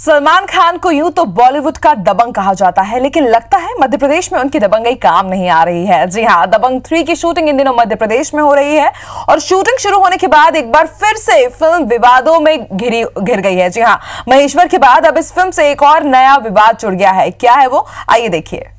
सलमान खान को यूँ तो बॉलीवुड का दबंग कहा जाता है, लेकिन लगता है मध्य प्रदेश में उनकी दबंगई काम नहीं आ रही है। जी हाँ दबंग थ्री की शूटिंग इन दिनों मध्य प्रदेश में हो रही है और शूटिंग शुरू होने के बाद एक बार फिर से फ़िल्म विवादों में घिरी, घिर गई है। जी हाँ महेश्वर के बाद अब इस फ़िल्म से एक और नया विवाद जुड़ गया है। क्या है वो? आइए देखिए।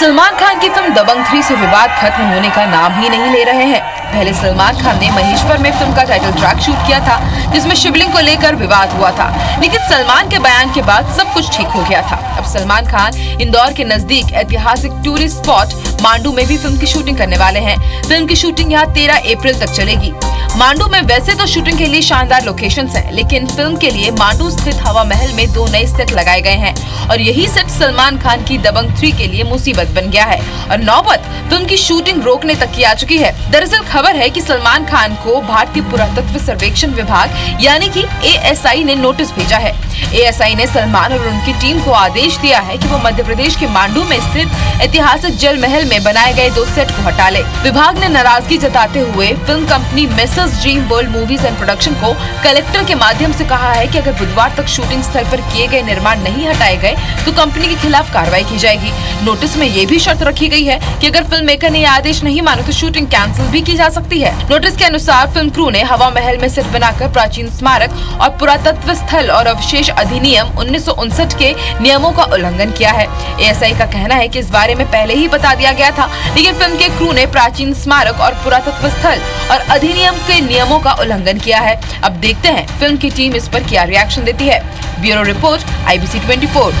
सलमान खान की फ़िल्म दबंग थ्री से विवाद खत्म होने का नाम ही नहीं ले रहे हैं। पहले सलमान खान ने महेश्वर में फ़िल्म का टाइटल ट्रैक शूट किया था, जिसमें शिवलिंग को लेकर विवाद हुआ था। लेकिन सलमान के बयान के बाद सब कुछ ठीक हो गया था। अब सलमान खान इंदौर के नज़दीक ऐतिहासिक टूरिस्ट स्पॉट मांडू में भी फ़िल्म की शूटिंग करने वाले हैं। फ़िल्म की शूटिंग यहाँ तेरह अप्रैल तक चलेगी। मांडू में वैसे तो शूटिंग के लिए शानदार लोकेशन है, लेकिन फ़िल्म के लिए मांडू स्थित हवा महल में दो नए सेट लगाए गए हैं। और यही सेट सलमान खान की दबंग थ्री के लिए मुसीबत बन गया है। और नौबत फ़िल्म की शूटिंग रोकने तक की आ चुकी है। दरअसल खबर है कि सलमान खान को भारतीय पुरातत्व सर्वेक्षण विभाग, यानी कि एएसआई ने नोटिस भेजा है। एएसआई ने सलमान और उनकी टीम को आदेश दिया है कि वो मध्य प्रदेश के मांडू में स्थित ऐतिहासिक जल महल में बनाए गए दो सेट को हटा ले। विभाग ने नाराज़गी जताते हुए film company Messrs Dream World Movies and Production को कलेक्टर के माध्यम से कहा है कि अगर बुधवार तक शूटिंग स्थल पर किए गए निर्माण नहीं हटाए गए तो कंपनी के खिलाफ कार्रवाई की जाएगी। नोटिस में ये भी शर्त रखी गई है की अगर फ़िल्म मेकर ने आदेश नहीं माने तो शूटिंग कैंसिल भी की जा सकती है। नोटिस के अनुसार फ़िल्म क्रू ने हवा महल में सेट बनाकर प्राचीन स्मारक और पुरातत्व स्थल और अवशेष अधिनियम उन्नीस सौ उनसठ के नियमों का उल्लंघन किया है। एएसआई का कहना है कि इस बारे में पहले ही बता दिया गया था, लेकिन फ़िल्म के क्रू ने प्राचीन स्मारक और पुरातत्व स्थल और अधिनियम के नियमों का उल्लंघन किया है। अब देखते हैं, फ़िल्म की टीम इस पर क्या रिएक्शन देती है। Bureau report IBC 24